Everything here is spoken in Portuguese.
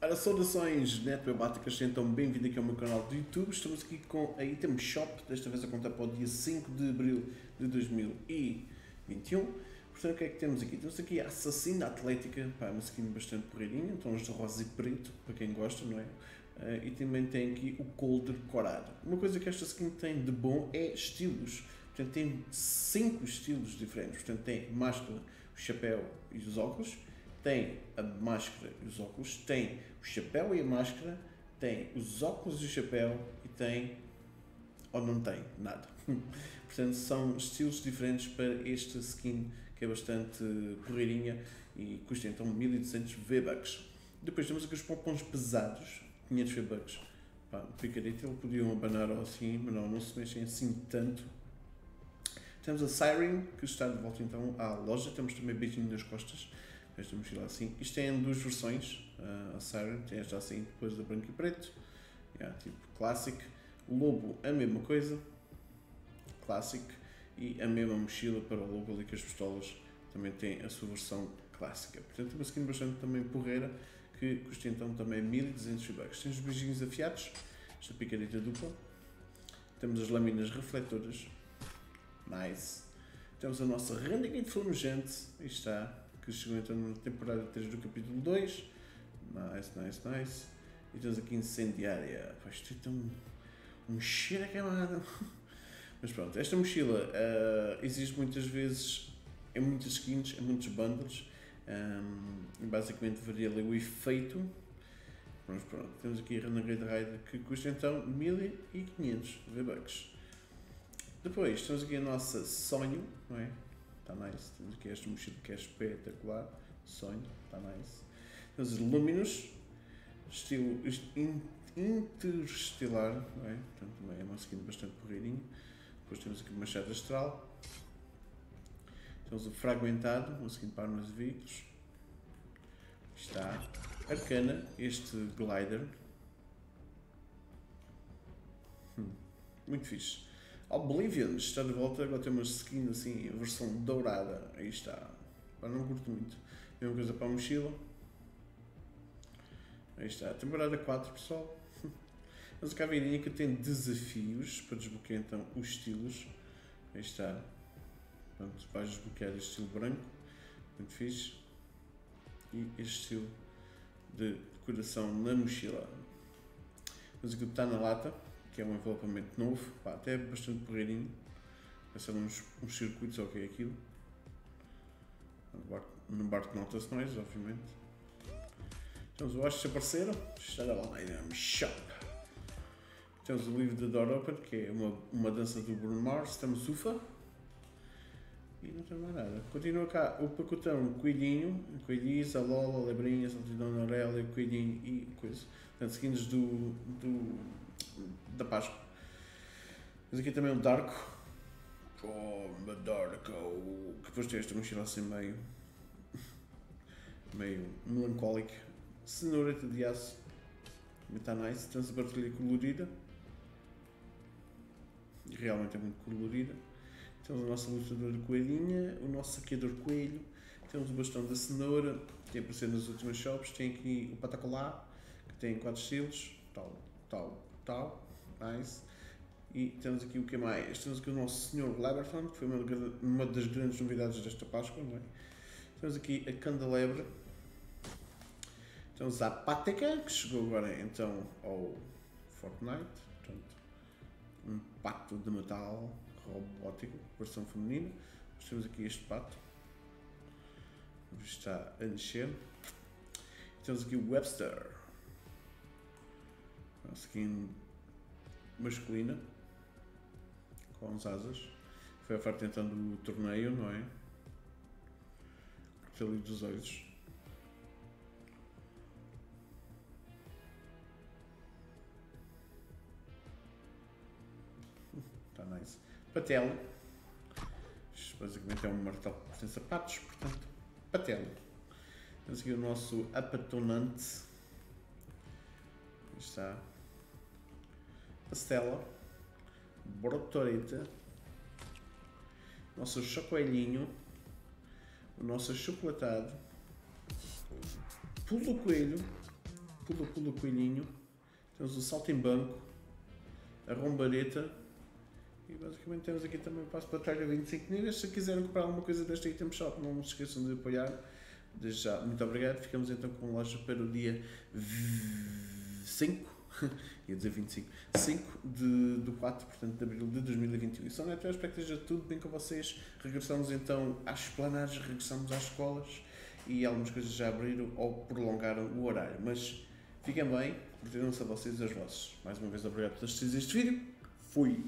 Ora, saudações netwebáticas, sejam bem-vindos aqui ao meu canal do YouTube. Estamos aqui com a Item Shop, desta vez a contar para o dia 5 de Abril de 2021. Portanto, o que é que temos aqui? Temos aqui a Assassina Atlética, pá, uma skin bastante porreirinha, tons de rosa e preto, para quem gosta, não é? Uh, e também tem aqui o Cold Corado. Uma coisa que esta skin tem de bom é estilos. Portanto, tem 5 estilos diferentes. Portanto, tem máscara, o chapéu e os óculos tem a máscara e os óculos, tem o chapéu e a máscara, tem os óculos e o chapéu e tem ou não tem nada. Portanto, são estilos diferentes para este skin que é bastante porreirinha e custa então 1200 V-Bucks. Depois temos aqui os pompons pesados, 500 V-Bucks. Pá, picareta, ele podiam abanar ou assim, mas não, não se mexem assim tanto. Temos a Siren, que está de volta então à loja. Temos também beijinho nas costas esta mochila assim. Isto tem duas versões, uh, a Siren tem esta assim depois da branco e preto, yeah, tipo Classic. O Lobo, a mesma coisa, Classic, e a mesma mochila para o Lobo ali com as pistolas também tem a sua versão clássica. Portanto, uma skin bastante também porreira que custa então também 1200 bucks. Tem os beijinhos afiados, esta picareta dupla. Temos as lâminas refletoras, nice. Temos a nossa rendinha de flamejante, aí está, que chegou então na temporada 3 do capítulo 2. Nice, nice, nice. E temos aqui incendiária. Pá, isto é tão. um cheiro a queimada. Mas pronto, esta mochila uh, existe muitas vezes em muitas skins, em muitos bundles. Um, basicamente varia ali o efeito. Mas pronto, temos aqui a Renegade Rider que custa então 1500 V-Bucks. Depois temos aqui a nossa Sonho, não é? Está nice. Temos aqui esta mochila que é espetacular, sonho, está nice. Temos os Luminous, estilo interestelar, é? Portanto, é uma skin bastante porreirinho. Depois temos aqui o Machado Astral. Temos o Fragmentado, uma skin para armas de veículos. Está Arcana, este glider. Hum, muito fixe. Oblivion está de volta, agora tem uma skin assim, versão dourada. Aí está. Mas não curto muito. Mesma coisa para a mochila. Aí está. Temporada 4, pessoal. Mas a caveirinha que tem desafios para desbloquear então os estilos. Aí está. Portanto, vais desbloquear este estilo branco. Muito fixe. E este estilo de decoração na mochila. Mas aquilo está na lata que é um envelopamento novo, pá, até bastante porreirinho. São uns, uns circuitos, ok, aquilo. No barco nota-se mais, obviamente. Temos o Osh apareceram, estará lá na Shop. Temos o livro de Door Open, que é uma, uma dança do Bruno Mars. Temos Ufa. E não tem mais nada. Continua cá o pacotão Coelhinho, Coelhiz, a Lola, a Lebrinha, a Saltidão Aurélia, Coelhinho e coisa. Portanto, seguintes do, do da Páscoa. Mas aqui também o Darko. Oh, Darko. Que depois tem esta mochila assim meio. meio melancólico. Cenoureta de aço. Está nice. Tem essa partilha colorida. Realmente é muito colorida. Temos a nossa lutadora coelhinha, o nosso saqueador coelho, temos o bastão da cenoura, que apareceu nas últimas shops, tem aqui o patacolá, que tem quatro estilos, tal, tal, tal. E temos aqui o que mais? Temos aqui o nosso Senhor Leberton, que foi uma, uma das grandes novidades desta Páscoa, não é? Temos aqui a Candelebra. Temos a Pática, que chegou agora então ao Fortnite. Portanto, um pato de metal robótico, versão feminina. Temos aqui este pato. Está a nascer. Temos aqui o Webster. A skin masculina com as asas. Foi a parte tentando o torneio, não é? Cortei ali dos olhos. Está nice. Patelo. Basicamente é um martelo sem sapatos, portanto, patelo. Temos aqui o nosso apatonante. Está pastela, brotorita, nosso chocoelhinho, o nosso chocolatado, pulo coelho, pula pula coelhinho, temos o salto em banco, a rombareta e basicamente temos aqui também o passo para trás 25 níveis. Se quiserem comprar alguma coisa desta Item Shop, não se esqueçam de apoiar. Desde já, muito obrigado. Ficamos então com a loja para o dia 5, ia dizer 25, 5 de, do 4 portanto, de abril de 2021. E só espero que esteja tudo bem com vocês. Regressamos então às esplanadas, regressamos às escolas e algumas coisas já abriram ou prolongaram o horário. Mas fiquem bem, protegam-se a vocês e aos vossos. Mais uma vez, obrigado por assistir este vídeo. Fui!